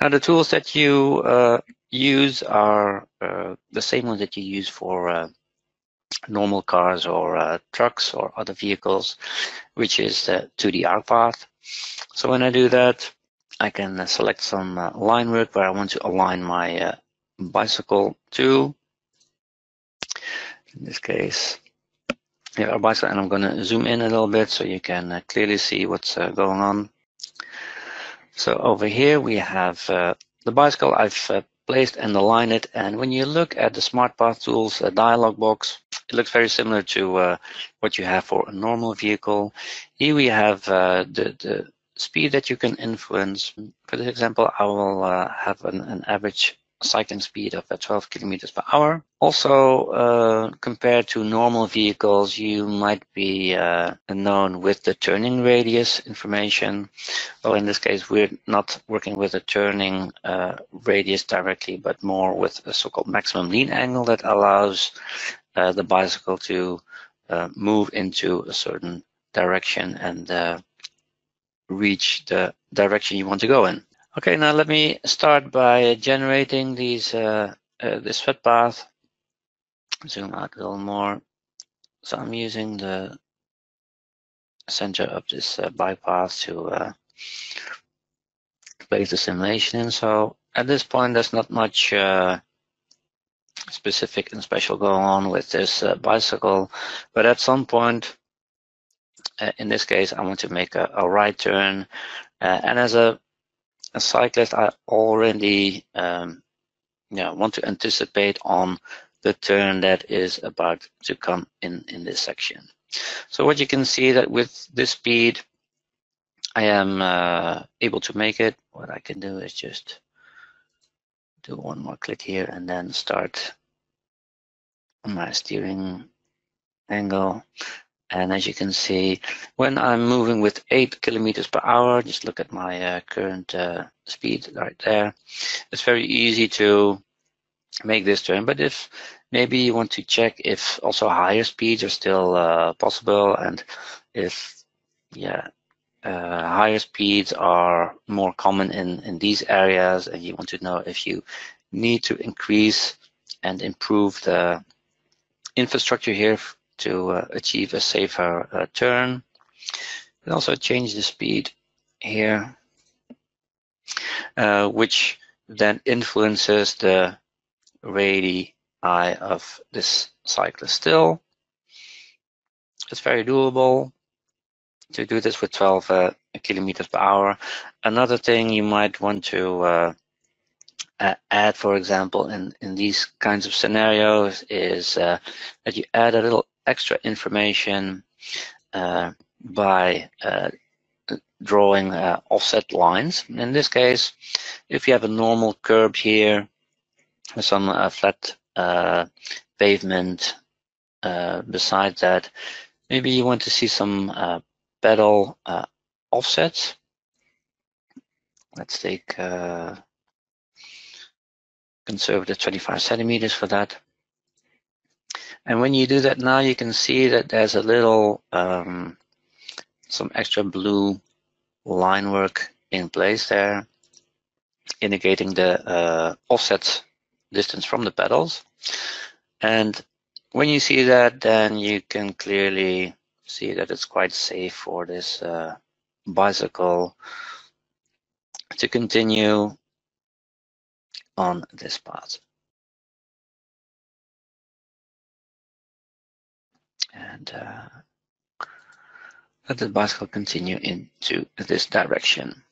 Now the tools that you uh, use are uh, the same ones that you use for uh, normal cars or uh, trucks or other vehicles, which is the 2D ArcPath. So when I do that, I can uh, select some uh, line work where I want to align my bicycle to. In this case, yeah, our bicycle, and I'm going to zoom in a little bit so you can clearly see what's going on. So over here we have uh, the bicycle I've uh, placed and aligned it. And when you look at the Smart Path Tools uh, dialog box, it looks very similar to uh, what you have for a normal vehicle. Here we have uh, the, the speed that you can influence. For this example, I will uh, have an, an average cycling speed of 12 kilometers per hour. Also, uh, compared to normal vehicles, you might be uh, known with the turning radius information. Well, in this case, we're not working with a turning uh, radius directly, but more with a so-called maximum lean angle that allows uh, the bicycle to uh, move into a certain direction and uh, reach the direction you want to go in. Okay, now let me start by generating these uh, uh, this footpath. path. Zoom out a little more. So I'm using the center of this uh, path to uh, place the simulation in. So at this point, there's not much uh, specific and special going on with this uh, bicycle, but at some point, uh, in this case, I want to make a, a right turn, and as a a cyclist, I already um, yeah, want to anticipate on the turn that is about to come in, in this section. So what you can see that with this speed, I am uh, able to make it. What I can do is just do one more click here and then start my steering angle and as you can see, when I'm moving with 8 kilometers per hour, just look at my uh, current uh, speed right there. It's very easy to make this turn, but if maybe you want to check if also higher speeds are still uh, possible and if, yeah, uh, higher speeds are more common in, in these areas and you want to know if you need to increase and improve the infrastructure here to uh, achieve a safer uh, turn. Can also change the speed here, uh, which then influences the radii of this cyclist still. It's very doable to do this with 12 uh, kilometers per hour. Another thing you might want to uh, add, for example, in, in these kinds of scenarios is uh, that you add a little extra information uh, by uh, drawing uh, offset lines. In this case, if you have a normal curb here, some uh, flat uh, pavement besides that, maybe you want to see some pedal offsets. Let's take conservative 25 centimeters for that. And when you do that now, you can see that there's a little, um, some extra blue line work in place there, indicating the uh, offset distance from the pedals. And when you see that, then you can clearly see that it's quite safe for this uh, bicycle to continue on this path. And uh, let the bicycle continue into this direction.